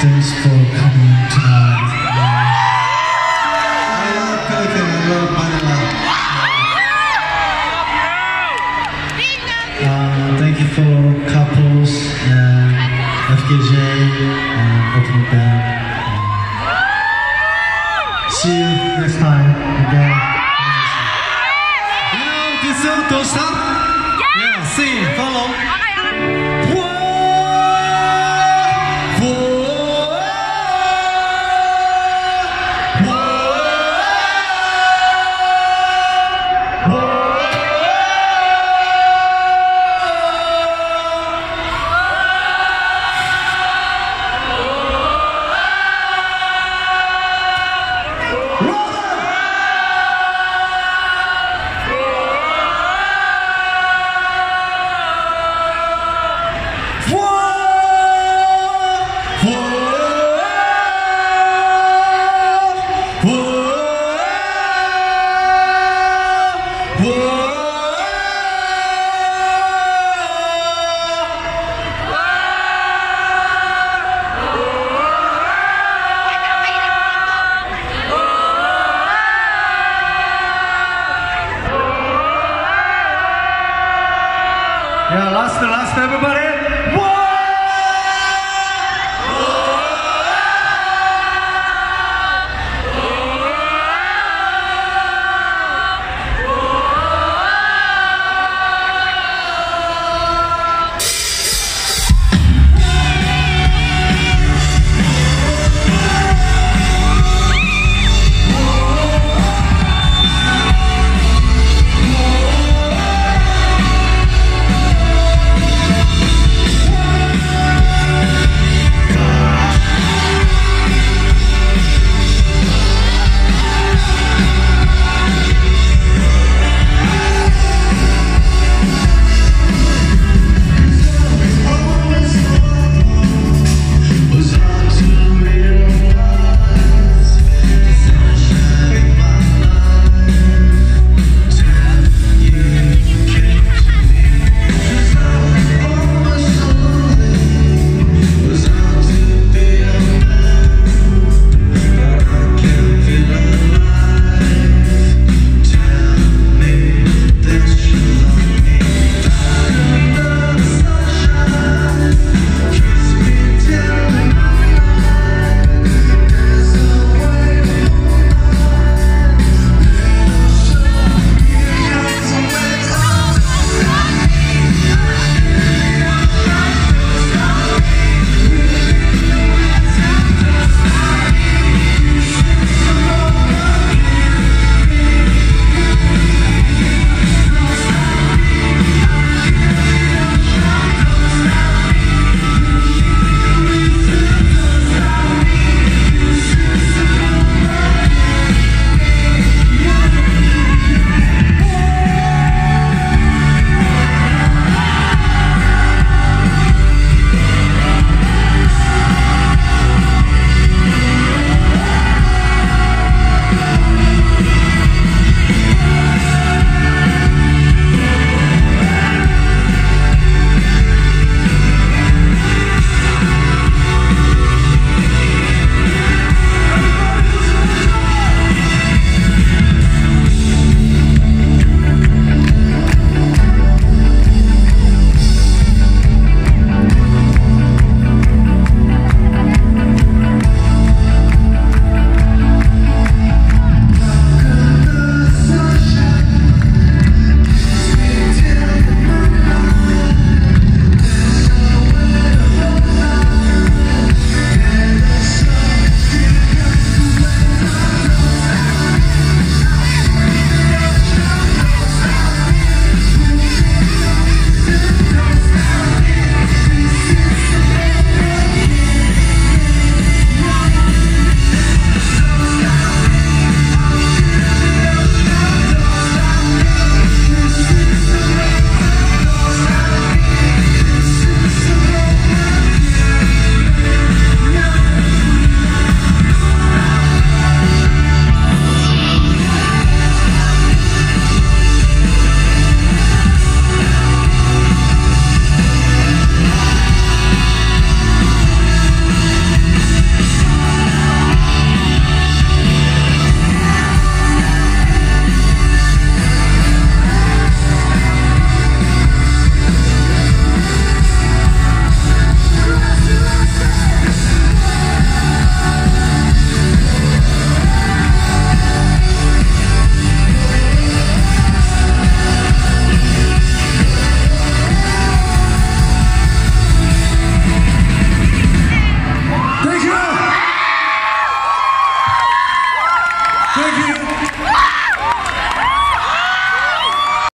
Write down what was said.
Thanks for coming tonight. I love I love Manila. Uh, thank you for Karpos and FKJ and band. See you next time again. You song, Don't Stop? Yeah, sing, follow. Yeah, last, last, everybody. One.